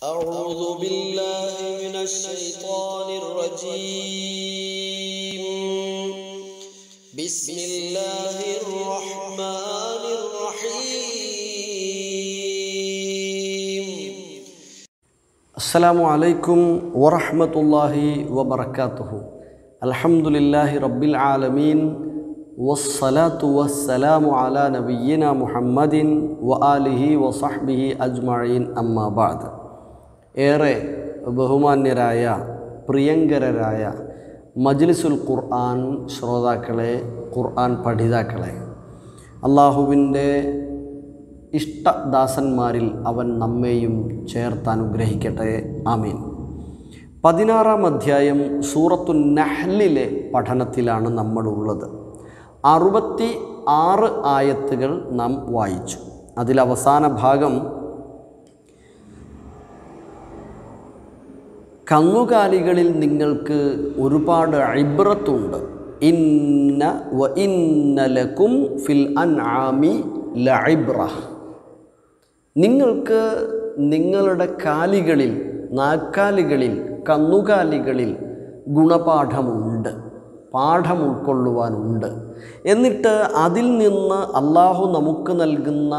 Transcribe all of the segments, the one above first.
أعوذ بالله من الشيطان الرجيم. بسم الله الرحمن الرحيم. السلام عليكم ورحمة الله وبركاته. الحمد لله رب العالمين والصلاة والسلام على نبينا محمد وآله وصحبه أجمعين أما بعد. ഏറെ ബഹുമാന്യരായ പ്രിയങ്കരരായ മജ്ലിസുൽ ഖുർആൻ ശ്രോതാക്കളെ ഖുർആൻ പഠിതാക്കളെ അള്ളാഹുവിന്റെ ഇഷ്ടദാസന്മാരിൽ അവൻ നമ്മെയും ചേർത്ത് അനുഗ്രഹിക്കട്ടെ. ആമീൻ. പതിനാറാം അധ്യായം സൂറത്തു നഹ്ലിലെ പഠനത്തിലാണ് നമ്മളുള്ളത്. അറുപത്തി ആറ് ആയത്തുകൾ നാം വായിച്ചു. അതിൽ അവസാന ഭാഗം കന്നുകാലികളിൽ നിങ്ങൾക്ക് ഒരുപാട് അഴിബ്രത്തുണ്ട് ഇന്ന വ ഇന്നലക്കും ഫിൽ അൻ ആമി ലൈബ്ര നിങ്ങൾക്ക് നിങ്ങളുടെ കാലികളിൽ നാക്കാലികളിൽ കന്നുകാലികളിൽ ഗുണപാഠമുണ്ട്. പാഠം ഉൾക്കൊള്ളുവാനുണ്ട് എന്നിട്ട് അതിൽ നിന്ന് അള്ളാഹു നമുക്ക് നൽകുന്ന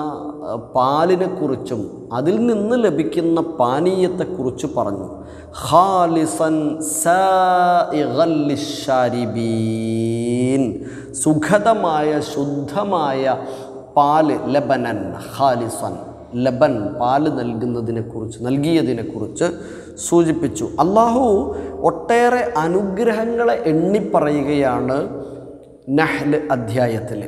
പാലിനെക്കുറിച്ചും അതിൽ നിന്ന് ലഭിക്കുന്ന പാനീയത്തെക്കുറിച്ച് പറഞ്ഞു. ഹാലിസൻ ലിശ്ശാരിബീൻ. സുഖതമായ ശുദ്ധമായ പാൽ ലബനൻ ഖാലിസൻ. ലബൻ പാൽ നൽകുന്നതിനെക്കുറിച്ച് നൽകിയതിനെക്കുറിച്ച് സൂചിപ്പിച്ചു അള്ളാഹു ഒട്ടേറെ അനുഗ്രഹങ്ങളെ എണ്ണിപ്പറയുകയാണ് നഹ്ല് അധ്യായത്തിൽ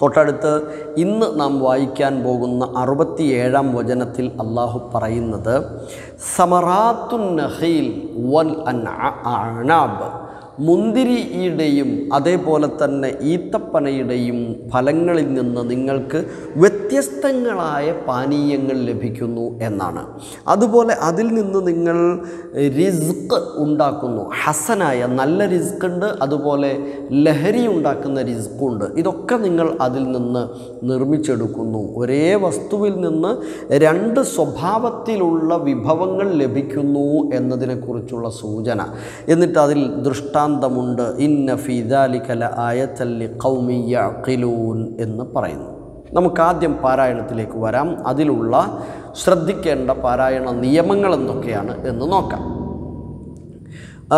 തൊട്ടടുത്ത് ഇന്ന് നാം വായിക്കാൻ പോകുന്ന അറുപത്തിയേഴാം വചനത്തിൽ അള്ളാഹു പറയുന്നത് സമറാത്തുൻ നഹീൽ വൽ അനാബ് മുന്തിരിയുടെയും അതേപോലെ തന്നെ ഈത്തപ്പനയുടെയും ഫലങ്ങളിൽ നിന്ന് നിങ്ങൾക്ക് വ്യത്യസ്തങ്ങളായ പാനീയങ്ങൾ ലഭിക്കുന്നു എന്നാണ്. അതുപോലെ അതിൽ നിന്ന് നിങ്ങൾ റിസ്ക് ഉണ്ടാക്കുന്നു. ഹസനായ നല്ല റിസ്ക് ഉണ്ട് അതുപോലെ ലഹരി ഉണ്ടാക്കുന്ന റിസ്ക് ഉണ്ട് ഇതൊക്കെ നിങ്ങൾ അതിൽ നിന്ന് നിർമ്മിച്ചെടുക്കുന്നു. ഒരേ വസ്തുവിൽ നിന്ന് രണ്ട് സ്വഭാവത്തിലുള്ള വിഭവങ്ങൾ ലഭിക്കുന്നു എന്നതിനെക്കുറിച്ചുള്ള സൂചന. എന്നിട്ട് അതിൽ ദൃഷ്ടാന്തമുണ്ട് ഇന്ന ഫിദാലിക്കല ആയത്തല്ലി കൗമിയഖിലൂൻ എന്ന് പറയുന്നു നമുക്ക് ആദ്യം പാരായണത്തിലേക്ക് വരാം അതിലുള്ള ശ്രദ്ധിക്കേണ്ട പാരായണ നിയമങ്ങൾ എന്തൊക്കെയാണ് എന്ന് നോക്കാം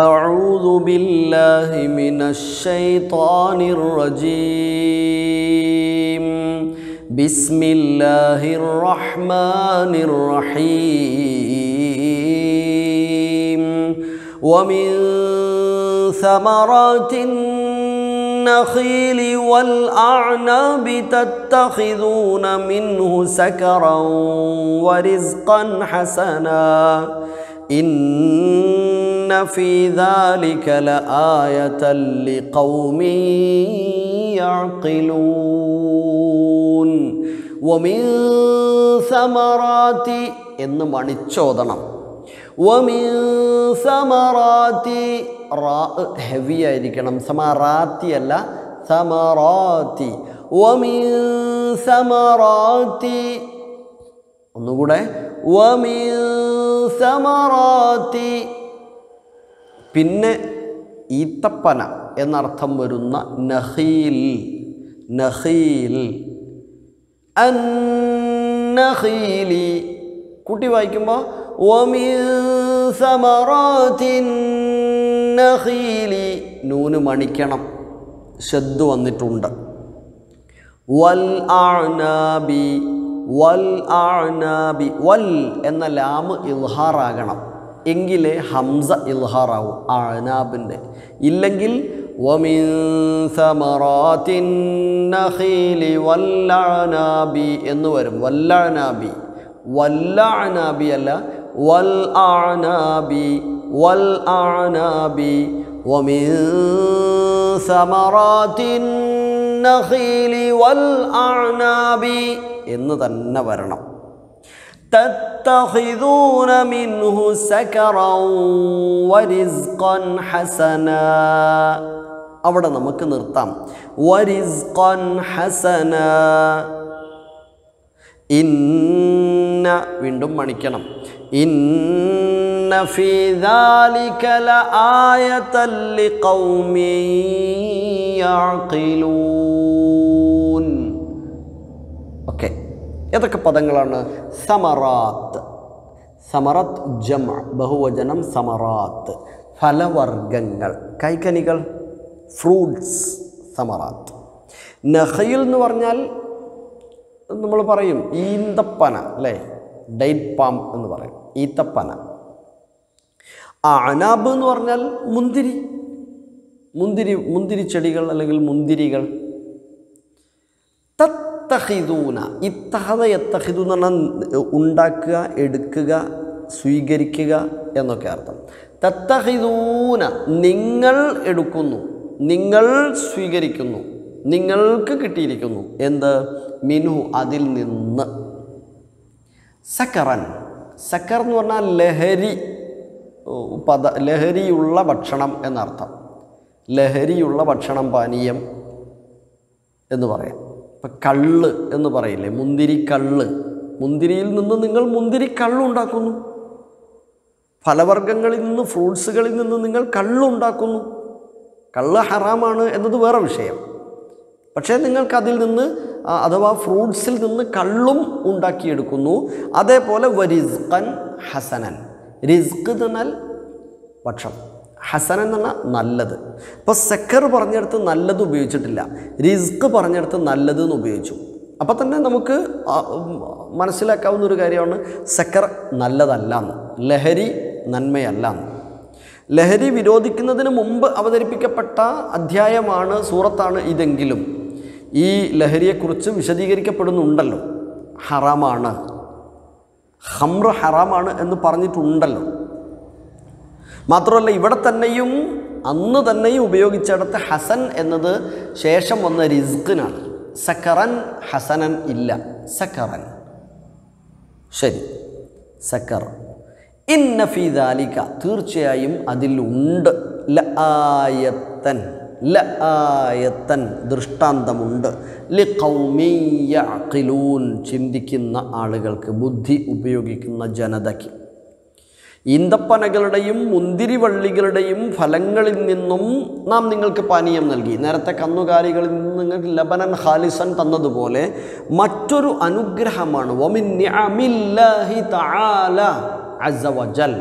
أعوذ بالله من الشيطان الرجيم بسم الله الرحمن الرحيم ومن ثمرات النخيل والأعناب تتخذون منه سكرا ورزقا حسنا إن في ذلك لآية لقوم يعقلون ومن ثمرات എന്ന് മണിച്ചോദണം വമിൻ സമറാത്തി ഹെവി ആയിരിക്കണം. സമാറാത്തി അല്ല സമറാത്തി വമിൻ സമറാത്തി ഒന്നുകൂടെ. വമിൻ സമറാത്തി പിന്നെ ഈത്തപ്പന എന്നർത്ഥം വരുന്ന നഹീൽ നഹീൽ അന്നഹീലി കുട്ടി വായിക്കുമ്പോൾ ومن ثمرات النخيل നൂന് മണിക്കണം ശബ്ദ് വന്നിട്ടുണ്ട് വൽ ആനാബി വൽ ആനാബി വൽ എന്ന ലാമ് ഇൽഹാറാകണം എങ്കിലേ ഹംസ ഇൽഹാറാവും ആനാബിൻ്റെ ഇല്ലെങ്കിൽ വമിൻ സമറാത്തിൻ നഖീലി വല്ലഅനാബി എന്ന് വരും വല്ലഅനാബി വല്ലഅനാബി അല്ല വൽ ആനാബി വൽ ആനാബി ومن ثمرات النخيل والأعناب എന്ന് തന്നെ വരണം تتخذون منه سكرا ورزقا حسنا അവിടെ നമുക്ക് നിർത്താം വരിസ്ഖൻ ഹസന ഇന്ന വീണ്ടും മണിക്കണം ഇന്ന ഫീ ذلك لآية لقوم يعقلون ഓക്കെ ഏതൊക്കെ പദങ്ങളാണ് സമറാത്ത് സമറത്ത് ജമ ബഹുവചനം സമറാത്ത് ഫലവർഗങ്ങൾ കൈക്കനികൾ ഫ്രൂട്ട്സ് സമറാത്ത് നഹയിൽ എന്ന് പറഞ്ഞാൽ നമ്മൾ പറയും ഈന്തപ്പന അല്ലേ ഡൈറ്റ് പാം എന്ന് പറയും ഈത്തപ്പന. ആ അനാബ് എന്ന് പറഞ്ഞാൽ മുന്തിരി. മുന്തിരി മുന്തിരി ചെടികൾ അല്ലെങ്കിൽ മുന്തിരികൾ. തത്തഹിദൂന ഇത്തഹദ എത്തഹിദു എന്ന് പറഞ്ഞാൽ ഉണ്ടാക്കുക എടുക്കുക സ്വീകരിക്കുക എന്നൊക്കെ അർത്ഥം. തത്തഹിദൂന നിങ്ങൾ എടുക്കുന്നു. നിങ്ങൾ സ്വീകരിക്കുന്നു. നിങ്ങൾക്ക് കിട്ടിയിരിക്കുന്നു. എന്ത്? മിനു അതിൽ നിന്ന്. സക്കറൻ. സക്കർ എന്ന് പറഞ്ഞാൽ ലഹരി പദ ലഹരിയുള്ള ഭക്ഷണം എന്നർത്ഥം. ലഹരിയുള്ള ഭക്ഷണം പാനീയം എന്ന് പറയാം. ഇപ്പം കള്ള് എന്ന് പറയില്ലേ മുന്തിരി കള്ള് മുന്തിരിയിൽ നിന്ന് നിങ്ങൾ മുന്തിരി കള്ളുണ്ടാക്കുന്നു ഫലവർഗങ്ങളിൽ നിന്ന് ഫ്രൂട്ട്സുകളിൽ നിന്ന് നിങ്ങൾ കള്ളുണ്ടാക്കുന്നു കള്ള് ഹറാമാണ് എന്നത് വേറെ വിഷയം. പക്ഷേ നിങ്ങൾക്കതിൽ നിന്ന് അഥവാ ഫ്രൂട്ട്സിൽ നിന്ന് കള്ളും ഉണ്ടാക്കിയെടുക്കുന്നു. അതേപോലെ വരിസ്ഖൻ ഹസനൻ. റിസ്ക് എന്നാൽ പക്ഷം. ഹസനൻ എന്ന് പറഞ്ഞാൽ നല്ലത്. ഇപ്പോൾ സെക്കർ പറഞ്ഞെടുത്ത് നല്ലത് ഉപയോഗിച്ചിട്ടില്ല. റിസ്ക് പറഞ്ഞെടുത്ത് നല്ലത് എന്ന് ഉപയോഗിച്ചു. അപ്പോൾ തന്നെ നമുക്ക് മനസ്സിലാക്കാവുന്ന ഒരു കാര്യമാണ് സെക്കർ നല്ലതല്ല എന്ന്. ലഹരി നന്മയല്ല എന്ന്. ലഹരി വിരോധിക്കുന്നതിന് മുമ്പ് അവതരിപ്പിക്കപ്പെട്ട അധ്യായമാണ് സൂറത്താണ് ഇതെങ്കിലും. ഈ ലഹരിയെക്കുറിച്ച് വിശദീകരിക്കപ്പെടുന്നുണ്ടല്ലോ. ഹറാമാണ്. ഹംറ ഹറാമാണ് എന്ന് പറഞ്ഞിട്ടുണ്ടല്ലോ. മാത്രമല്ല ഇവിടെ തന്നെയും അന്ന് തന്നെയും ഉപയോഗിച്ചിടത്ത് ഹസൻ എന്നത് ശേഷം വന്ന റിസ്ഖിനാണ്. സക്കറൻ ഹസനൻ ഇല്ല. സക്കറൻ. ശരി. സക്കർ. ഇന്ന ഫീ ദാലിക. തീർച്ചയായും അതിലുണ്ട്. ല ആയത്തൻ. ല ആയത്തൻ ദൃഷ്ടാന്തമുണ്ട്. ലി യഅഖിലൂൻ ചിന്തിക്കുന്ന ആളുകൾക്ക് ബുദ്ധി ഉപയോഗിക്കുന്ന ജനതയ്ക്ക്. ഈന്തപ്പനകളുടെയും മുന്തിരിവള്ളികളുടെയും ഫലങ്ങളിൽ നിന്നും നാം നിങ്ങൾക്ക് പാനീയം നൽകി. നേരത്തെ കന്നുകാലികളിൽ നിന്ന് നിങ്ങൾക്ക് ലബനൻ ഖാലിസൻ തന്നതുപോലെ മറ്റൊരു അനുഗ്രഹമാണ്. വമിൻ നിഅമില്ലാഹി തആല അസ്സ വജൽ.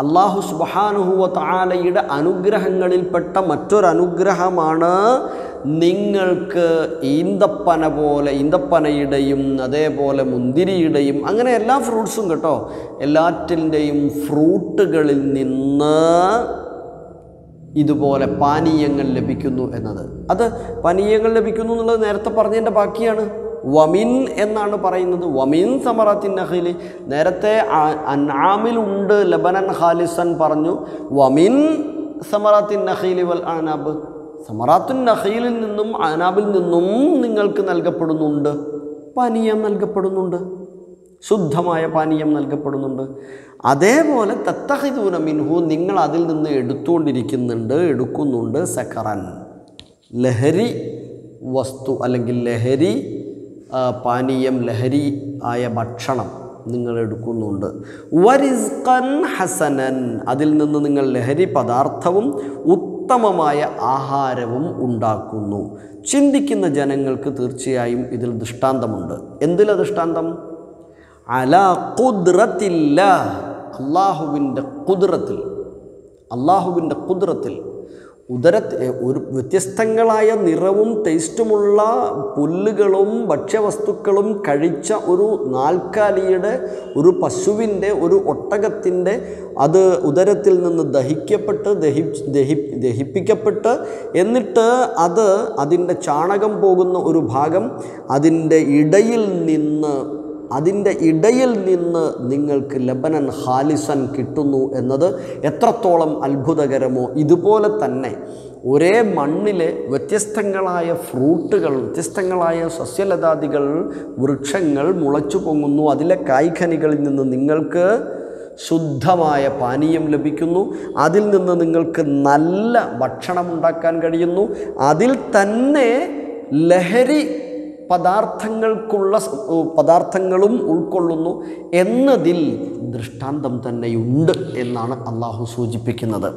അള്ളാഹു സുബാനുഹുവ താലയുടെ അനുഗ്രഹങ്ങളിൽപ്പെട്ട മറ്റൊരനുഗ്രഹമാണ് നിങ്ങൾക്ക് ഈന്തപ്പന പോലെ ഈന്തപ്പനയുടെയും അതേപോലെ മുന്തിരിയുടെയും അങ്ങനെ എല്ലാ ഫ്രൂട്ട്സും കേട്ടോ. എല്ലാറ്റിന്റെയും ഫ്രൂട്ടുകളിൽ നിന്ന് ഇതുപോലെ പാനീയങ്ങൾ ലഭിക്കുന്നു എന്നത്. അത് പാനീയങ്ങൾ ലഭിക്കുന്നു എന്നുള്ളത് നേരത്തെ പറഞ്ഞതിന്റെ ബാക്കിയാണ്. വമിൻ എന്നാണ് പറയുന്നത്. വമിൻ സമറാത്തിൻ നഖിലി. നേരത്തെ അൻആമിലുണ്ട് ലബനൻ ഖാലിസൻ പറഞ്ഞു വമിൻ സമറാത്തിൻ നഹീലി വൽ ആനാബ് സമറാത്തുൻ നഹീലിൽ നിന്നും ആനാബിൽ നിന്നും നിങ്ങൾക്ക് നൽകപ്പെടുന്നുണ്ട്. പാനീയം നൽകപ്പെടുന്നുണ്ട്. ശുദ്ധമായ പാനീയം നൽകപ്പെടുന്നുണ്ട്. അതേപോലെ തത്തഹിദൂന മിൻഹു നിങ്ങൾ അതിൽ നിന്ന് എടുത്തുകൊണ്ടിരിക്കുന്നുണ്ട് എടുക്കുന്നുണ്ട് സക്കറൻ ലഹരി വസ്തു അല്ലെങ്കിൽ ലഹരി പാനീയം ലഹരി ആയ ഭക്ഷണം നിങ്ങൾ എടുക്കുന്നുണ്ട്. വരിസ്കൻ ഹസനൻ അതിൽ നിന്ന് നിങ്ങൾ ലഹരി പദാർത്ഥവും ഉത്തമമായ ആഹാരവും ഉണ്ടാക്കുന്നു. ചിന്തിക്കുന്ന ജനങ്ങൾക്ക് തീർച്ചയായും ഇതിൽ ദൃഷ്ടാന്തമുണ്ട്. എന്തിലാ ദൃഷ്ടാന്തം? അല കുദ്രത്തില്ല അള്ളാഹുവിന്റെ കുതിരത്തിൽ അള്ളാഹുവിന്റെ കുദ്രത്തിൽ ഉദരത്ത് ഒരു വ്യത്യസ്തങ്ങളായ നിറവും ടേസ്റ്റുമുള്ള പുല്ലുകളും ഭക്ഷ്യവസ്തുക്കളും കഴിച്ച ഒരു നാൽക്കാലിയുടെ ഒരു പശുവിന്റെ ഒരു ഒട്ടകത്തിന്റെ അത് ഉദരത്തിൽ നിന്ന് ദഹിക്കപ്പെട്ട് ദഹി ദഹി ദഹിപ്പിക്കപ്പെട്ട് എന്നിട്ട് അത് അതിന്റെ ചാണകം പോകുന്ന ഒരു ഭാഗം അതിന്റെ ഇടയിൽ നിന്ന് അതിന്റെ ഇടയിൽ നിന്ന് നിങ്ങൾക്ക് ലബനൻ ഹാലിസൻ കിട്ടുന്നു എന്നത് എത്രത്തോളം അത്ഭുതകരമോ ഇതുപോലെ തന്നെ ഒരേ മണ്ണിലെ വ്യത്യസ്തങ്ങളായ ഫ്രൂട്ടുകൾ വ്യത്യസ്തങ്ങളായ സസ്യലതാദികൾ വൃക്ഷങ്ങൾ മുളച്ചു പൊങ്ങുന്നു. അതിലെ കായ്ഖനികളിൽ നിന്ന് നിങ്ങൾക്ക് ശുദ്ധമായ പാനീയം ലഭിക്കുന്നു. അതിൽ നിന്ന് നിങ്ങൾക്ക് നല്ല ഭക്ഷണം ഉണ്ടാക്കാൻ കഴിയുന്നു. അതിൽ തന്നെ ലഹരി പദാർത്ഥങ്ങൾക്കുള്ള പദാർത്ഥങ്ങളും ഉൾക്കൊള്ളുന്നു എന്നതിൽ ദൃഷ്ടാന്തം തന്നെയുണ്ട് എന്നാണ് അള്ളാഹു സൂചിപ്പിക്കുന്നത്.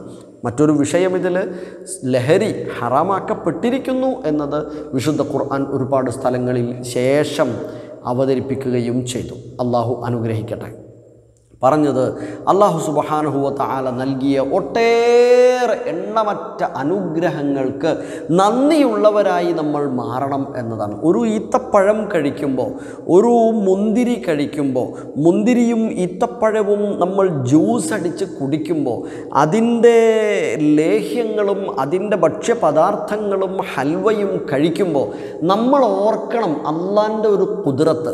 മറ്റൊരു വിഷയം ഇതിൽ ലഹരി ഹറാമാക്കപ്പെട്ടിരിക്കുന്നു എന്നത് വിശുദ്ധ ഖുർആൻ ഒരുപാട് സ്ഥലങ്ങളിൽ ശേഷം അവതരിപ്പിക്കുകയും ചെയ്തു. അള്ളാഹു അനുഗ്രഹിക്കട്ടെ. പറഞ്ഞത് അള്ളാഹു സുബഹാനുഹുവ താല നൽകിയ ഒട്ടേറെ എണ്ണമറ്റ അനുഗ്രഹങ്ങൾക്ക് നന്ദിയുള്ളവരായി നമ്മൾ മാറണം എന്നതാണ്. ഒരു ഈത്തപ്പഴം കഴിക്കുമ്പോൾ ഒരു മുന്തിരി കഴിക്കുമ്പോൾ മുന്തിരിയും ഈത്തപ്പഴവും നമ്മൾ ജ്യൂസ് അടിച്ച് കുടിക്കുമ്പോൾ അതിന്റെ ലേഹ്യങ്ങളും അതിന്റെ ഭക്ഷ്യപദാർത്ഥങ്ങളും ഹൽവയും കഴിക്കുമ്പോൾ നമ്മൾ ഓർക്കണം അള്ളാന്റെ ഒരു കുതിരത്ത്.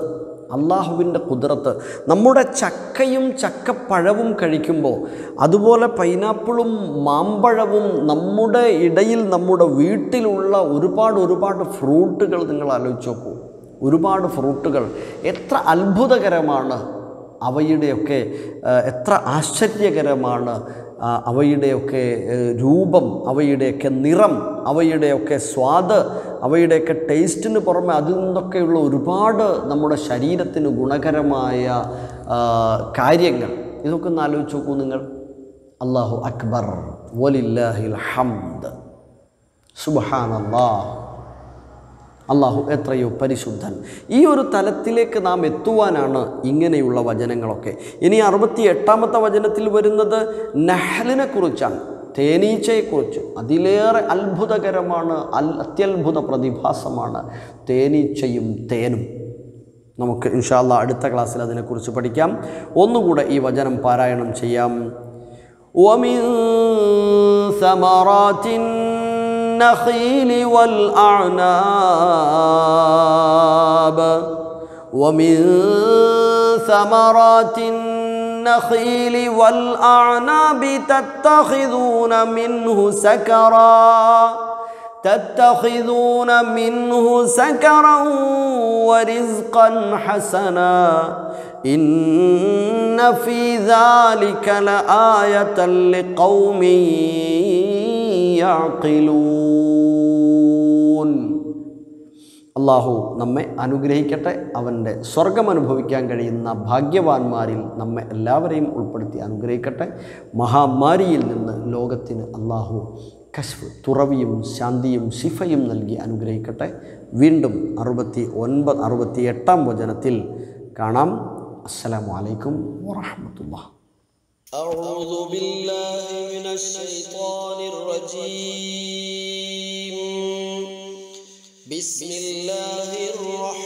അള്ളാഹുവിന്റെ കുതിരത്ത്. നമ്മുടെ ചക്കയും ചക്കപ്പഴവും കഴിക്കുമ്പോൾ അതുപോലെ പൈനാപ്പിളും മാമ്പഴവും നമ്മുടെ ഇടയിൽ നമ്മുടെ വീട്ടിലുള്ള ഒരുപാട് ഒരുപാട് ഫ്രൂട്ടുകൾ നിങ്ങൾ ആലോചിച്ച് നോക്കൂ. ഒരുപാട് ഫ്രൂട്ടുകൾ. എത്ര അത്ഭുതകരമാണ് അവയുടെയൊക്കെ എത്ര ആശ്ചര്യകരമാണ് അവയുടെയൊക്കെ രൂപം അവയുടെയൊക്കെ നിറം അവയുടെയൊക്കെ സ്വാദ് അവയുടെയൊക്കെ ടേസ്റ്റിന് പുറമെ അതിൽ നിന്നൊക്കെയുള്ള ഒരുപാട് നമ്മുടെ ശരീരത്തിന് ഗുണകരമായ കാര്യങ്ങൾ. ഇതൊക്കെ ഒന്ന് ആലോചിച്ച് നോക്കൂ നിങ്ങൾ. അള്ളാഹു അക്ബർ. വലില്ലാഹിൽ ഹംദ്. സുബഹാനല്ലാഹ്. അള്ളാഹു എത്രയോ പരിശുദ്ധൻ. ഈ ഒരു തലത്തിലേക്ക് നാം എത്തുവാനാണ് ഇങ്ങനെയുള്ള വചനങ്ങളൊക്കെ. ഇനി അറുപത്തി എട്ടാമത്തെ വചനത്തിൽ വരുന്നത് നഹലിനെ കുറിച്ചാണ്. തേനീച്ചയെക്കുറിച്ച് അതിലേറെ അത്ഭുതകരമാണ് അൽ അത്യത്ഭുത പ്രതിഭാസമാണ് തേനീച്ചയും തേനും നമുക്ക് ഇൻഷാല്ല അടുത്ത ക്ലാസ്സിൽ അതിനെക്കുറിച്ച് പഠിക്കാം ഒന്നുകൂടെ ഈ വചനം പാരായണം ചെയ്യാം ومن ثمرات النخيل والأعناب ومن ثمرات النخيل والأعناب تتخذون منه سكرا. تتخذون منه سكرا ورزقا حسنا. إن في ذلك لآية لقوم يعقلون. അള്ളാഹു നമ്മെ അനുഗ്രഹിക്കട്ടെ അവൻ്റെ സ്വർഗം അനുഭവിക്കാൻ കഴിയുന്ന ഭാഗ്യവാന്മാരിൽ നമ്മെ എല്ലാവരെയും ഉൾപ്പെടുത്തി അനുഗ്രഹിക്കട്ടെ മഹാമാരിയിൽ നിന്ന് ലോകത്തിന് അള്ളാഹു കശ്ഫ് തുറവിയും ശാന്തിയും ശിഫയും നൽകി അനുഗ്രഹിക്കട്ടെ വീണ്ടും അറുപത്തി ഒൻപത് അറുപത്തി എട്ടാം വചനത്തിൽ കാണാം അസ്സലാമു അലൈക്കും വറഹമത്തുള്ള أعوذ بالله من الشيطان الرجيم بسم الله الرحمن